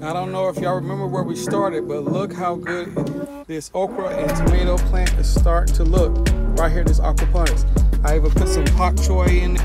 I don't know if y'all remember where we started, but look how good this okra and tomato plant is starting to look. Right here, this aquaponics. I even put some pak choi in